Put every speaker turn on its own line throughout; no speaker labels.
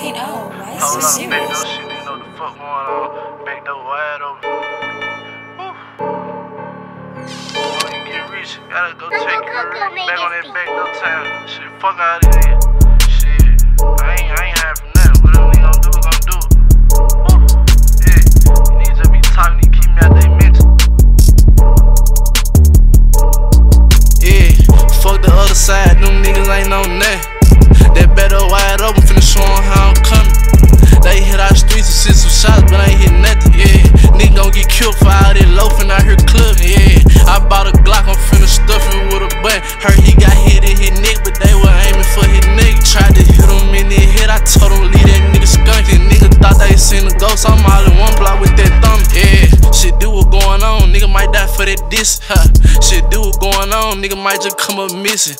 Okay, oh, no, why is
Hold
so
on, back door
serious?
shit, you know the fuck going on. Back door wide open. Woo. When you get rich, gotta go take your back on that back door time. Shit, fuck out of here. Killed for loafing out here clubbing, yeah. I bought a Glock, I'm finna stuff it with a butt. Heard he got hit in his neck, but they were aiming for his neck. Tried to hit him in the head, I told him leave that nigga skunking. Nigga thought they seen a ghost, I'm all in one block with that thumb, yeah. Shit do what going on, nigga might die for that diss, huh. Shit do what going on, nigga might just come up missing.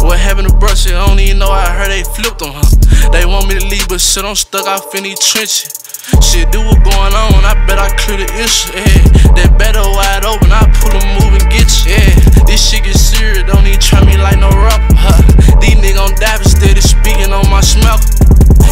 What happened to brush? I don't even know. I heard they flipped on her. They want me to leave, but shit, I'm stuck off in these trenches. Shit, do what going on. I bet I clear the issue. Yeah, that better wide open. I pull a move and get you. Yeah, this shit get serious. Don't even try me like no rapper. Huh. These niggas on dive steady speaking on my smell.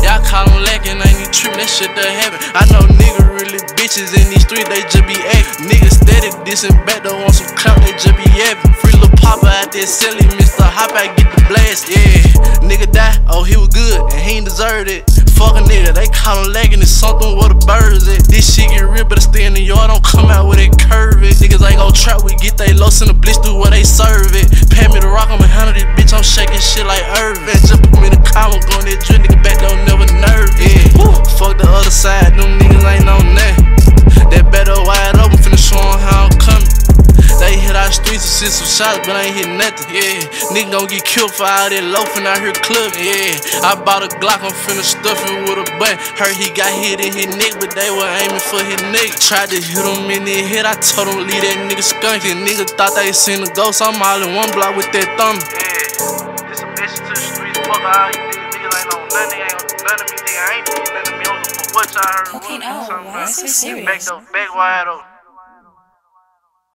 Y'all call them lacking, ain't even tripping, that shit done happen. I know niggas really bitches in these streets, they just be acting. Niggas steady dissing back, though want some clout, they just be yapping. Free lil' papa out there selling, Mr. Hop out, get the blast, yeah. Nigga die, oh, he was good, and he ain't deserved it. Fuck a nigga, they call him lagging, it's something where the birds at. This shit get real, better stay in the yard, don't come out with it curve it. Niggas ain't gon' trap, we get they loss in the blitz through where they serve it. Pat me the rock, I'ma handle this bitch, I'm shaking shit like Irvin. Just put me in the car, I'm going that drip, nigga back, don't never nerve it. Fuck the other side, our send some shots, but I ain't hit nothing. Yeah, nigga gon' get killed for all that loafing out here clubbing. Yeah, I bought a Glock, I'm finna stuff it with a butt. Heard he got hit in his neck, but they were aiming for his neck. Tried to hit him in the head, I told him leave that nigga skunking. Nigga thought they seen a ghost, I'm all in one block with that thumb. Yeah, this a message to the streets. Fuck all you niggas, niggas ain't on nothing, ain't on none of me, nigga. I ain't doing nothing to me. I don't know for what y'all heard.
Okay,
what oh, no,
why
about.
so
Back
serious?
though, back wide open.